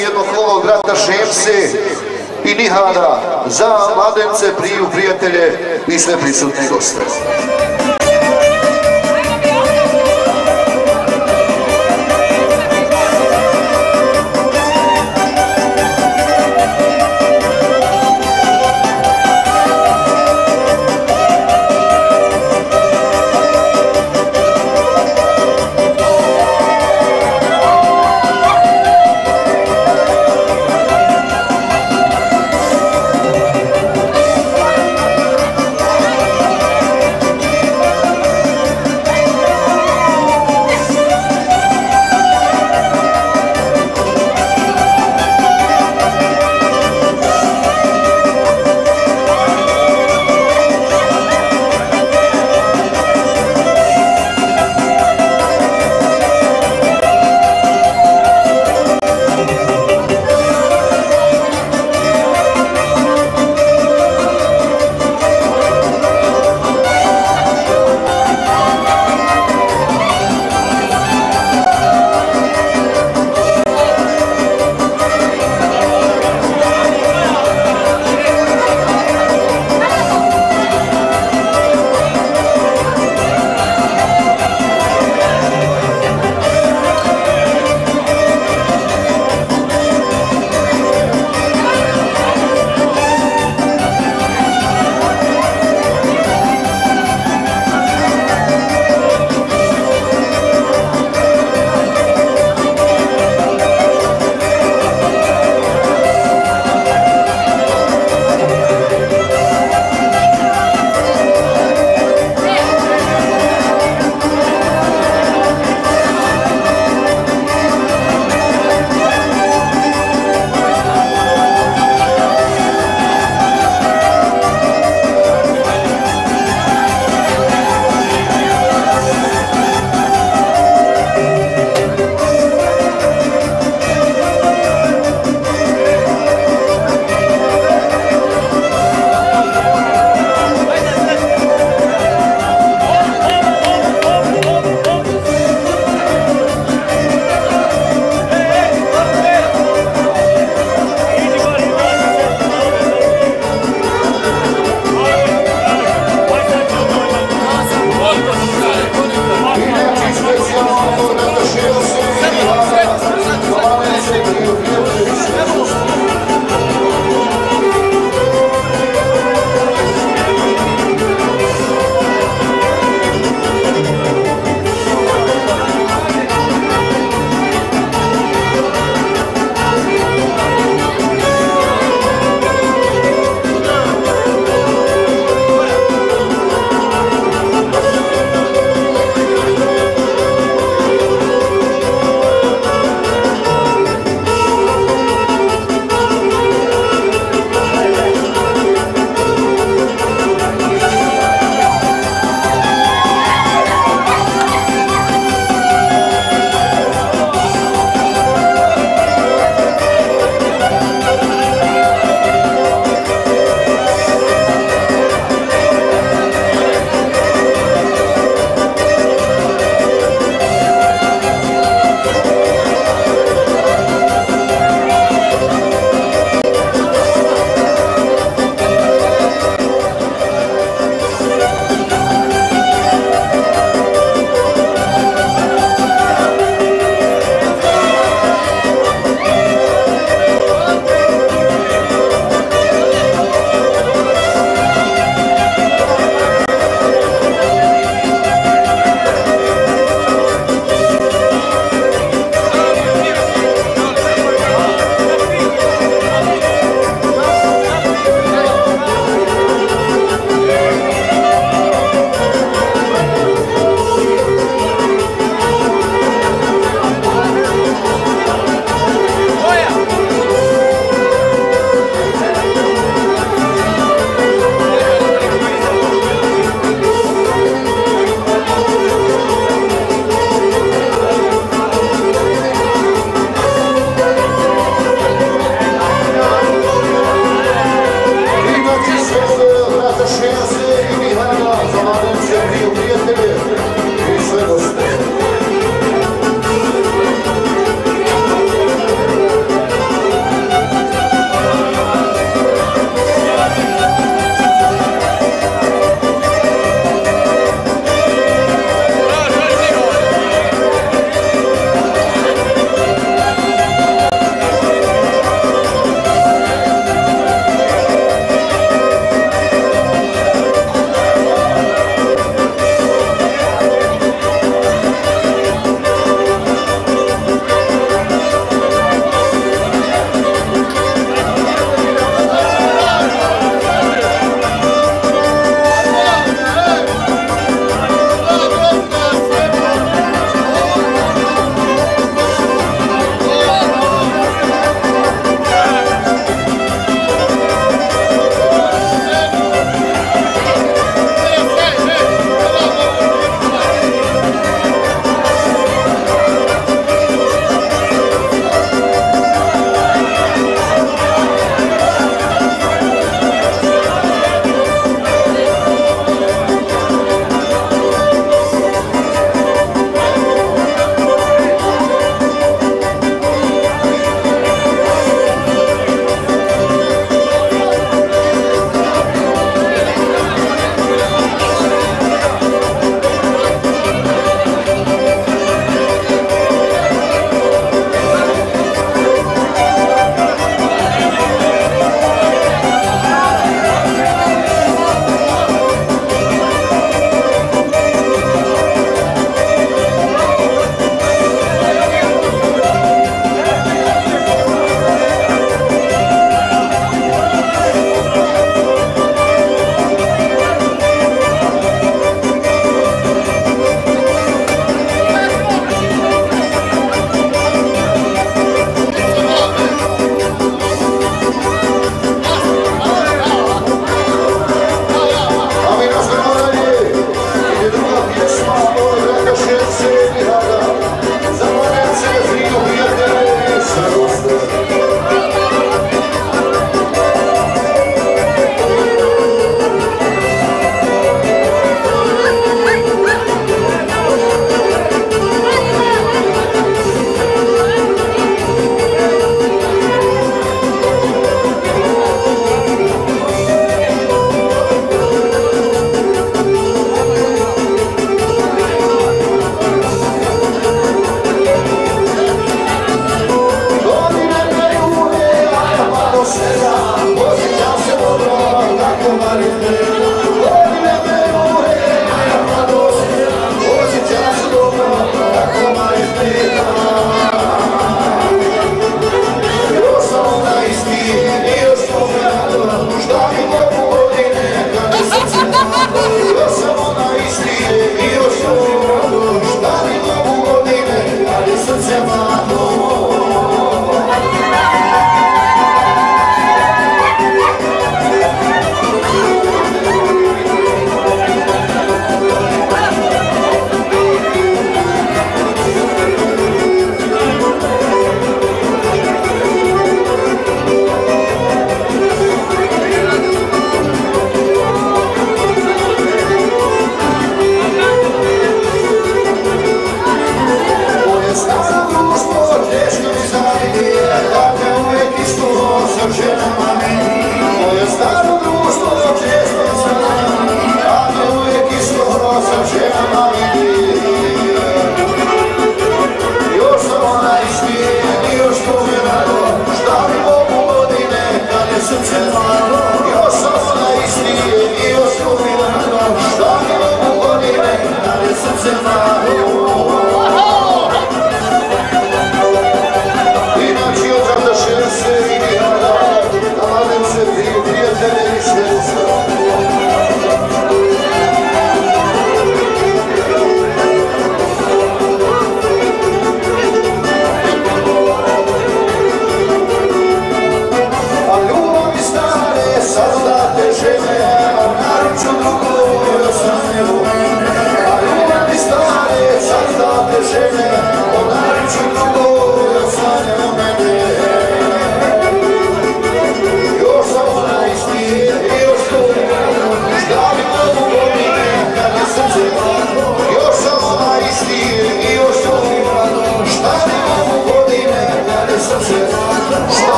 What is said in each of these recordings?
jednog ovog rata Šemse i Nihada za mladence, priju, prijatelje i sve prisutne goste.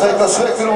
Dajnića Šemse,